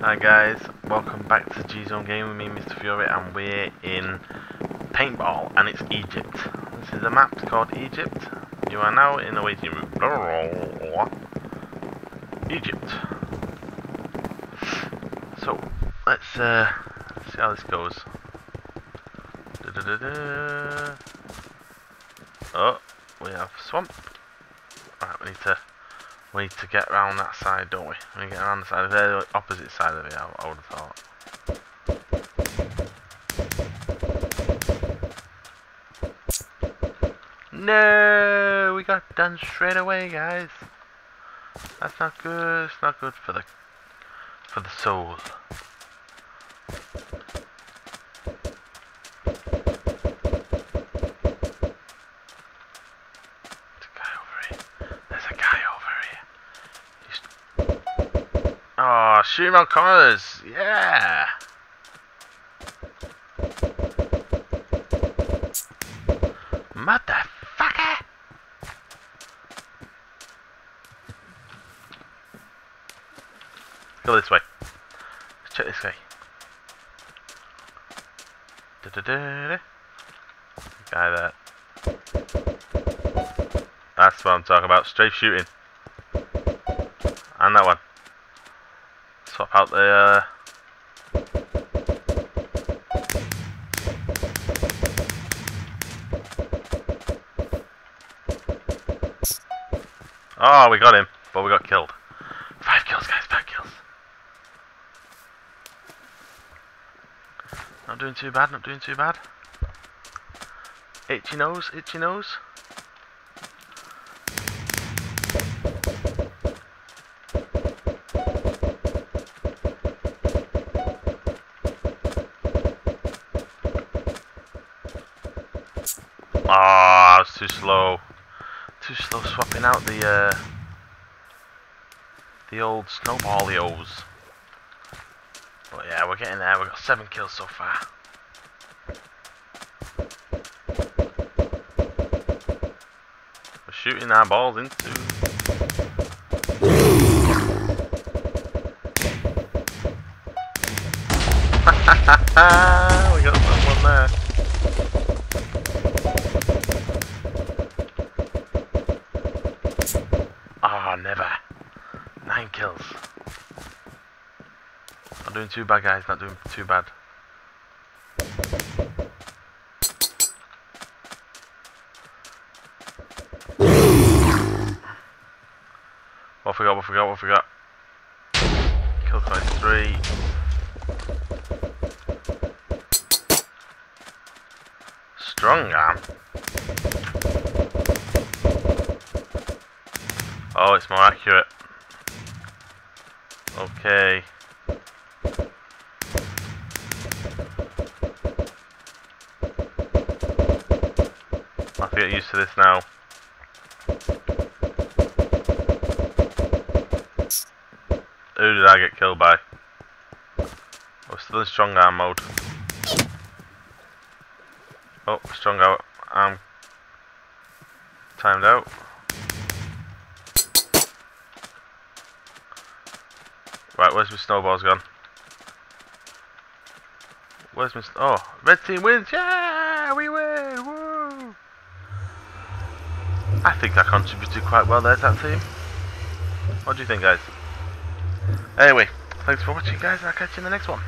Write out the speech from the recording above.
Hi guys, welcome back to G-Zone Game with me, Mr. Fury, and we're in Paintball, and it's Egypt. This is a map called Egypt. You are now in a waiting room. Egypt. So, let's uh, see how this goes. -da -da -da. Oh, we have swamp. Right, we need to we need to get around that side, don't we? We need to get around the side, the opposite side of it, I, I would have thought. No, we got done straight away, guys. That's not good. It's not good for the for the soul. There's a guy over here. There's a guy over here. He's... Oh, shoot him corners. Yeah. Motherfucker. Go this way. Let's check this way. Da -da -da. Guy there. That's what I'm talking about. Strafe shooting. And that one. Swap out the. Uh... Oh, we got him, but we got killed. Five kills, guys. Five kills. Not doing too bad. Not doing too bad. Itchy nose. Itchy nose. Ah, I was too slow. Too slow swapping out the uh, the old snowballios. But yeah, we're getting there. We've got seven kills so far. We're shooting our balls into. we got someone never. Nine kills. Not doing too bad, guys. Not doing too bad. What forgot? What forgot? What forgot? Kill 23. Strong arm. Oh, it's more accurate. Okay. I have to get used to this now. Who did I get killed by? We're still in strong arm mode. Oh, strong. I'm timed out. Right, where's my snowballs gone? Where's my... Oh, red team wins! Yeah! We win! Woo! I think I contributed quite well there to that team. What do you think, guys? Anyway, thanks for watching, guys. And I'll catch you in the next one.